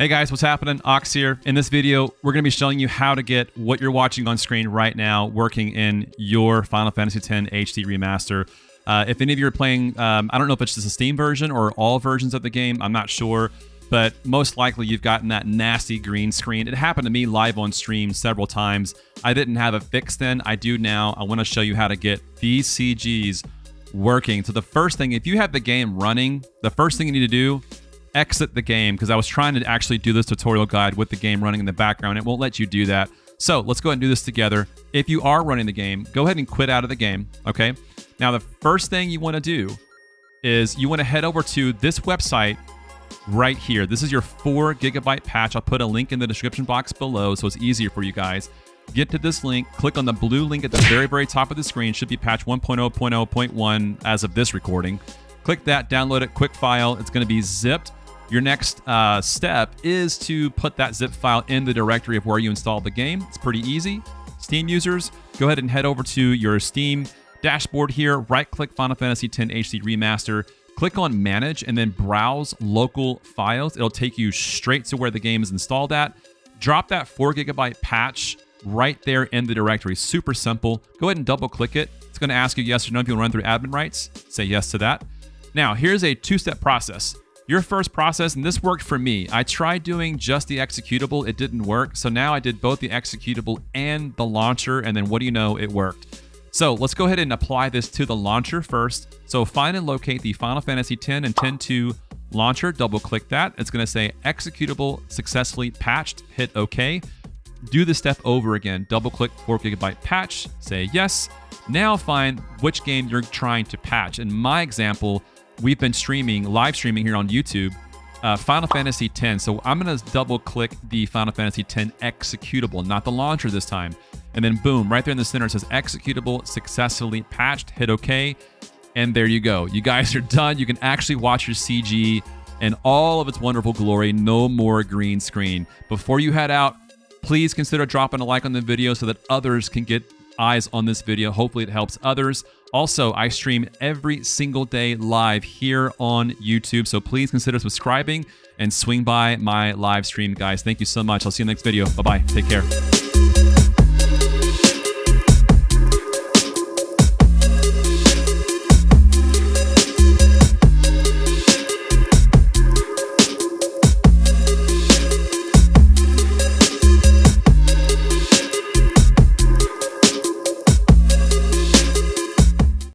Hey guys, what's happening? Ox here. In this video, we're going to be showing you how to get what you're watching on screen right now working in your Final Fantasy X HD remaster. Uh, if any of you are playing, um, I don't know if it's just a Steam version or all versions of the game, I'm not sure, but most likely you've gotten that nasty green screen. It happened to me live on stream several times. I didn't have it fixed then. I do now. I want to show you how to get these CGs working. So the first thing, if you have the game running, the first thing you need to do exit the game because I was trying to actually do this tutorial guide with the game running in the background. It won't let you do that. So let's go ahead and do this together. If you are running the game, go ahead and quit out of the game, okay? Now, the first thing you want to do is you want to head over to this website right here. This is your four gigabyte patch. I'll put a link in the description box below so it's easier for you guys. Get to this link, click on the blue link at the very, very top of the screen. Should be patch 1.0.0.1 as of this recording. Click that, download it, quick file. It's going to be zipped. Your next uh, step is to put that zip file in the directory of where you installed the game. It's pretty easy. Steam users, go ahead and head over to your Steam dashboard here, right click Final Fantasy X HD Remaster, click on Manage, and then browse local files. It'll take you straight to where the game is installed at. Drop that 4 gigabyte patch right there in the directory. Super simple. Go ahead and double click it. It's going to ask you yes or no if you want to run through admin rights. Say yes to that. Now, here's a two step process your first process, and this worked for me. I tried doing just the executable, it didn't work. So now I did both the executable and the launcher, and then what do you know, it worked. So let's go ahead and apply this to the launcher first. So find and locate the Final Fantasy X and X-2 launcher, double click that. It's gonna say executable successfully patched, hit okay. Do the step over again, double click 4 gigabyte patch, say yes. Now find which game you're trying to patch. In my example, we've been streaming, live streaming here on YouTube, uh, Final Fantasy X. So I'm going to double click the Final Fantasy X executable, not the launcher this time. And then boom, right there in the center, it says executable successfully patched. Hit OK. And there you go. You guys are done. You can actually watch your CG and all of its wonderful glory. No more green screen. Before you head out, please consider dropping a like on the video so that others can get eyes on this video. Hopefully, it helps others. Also, I stream every single day live here on YouTube, so please consider subscribing and swing by my live stream, guys. Thank you so much. I'll see you in the next video. Bye bye. Take care.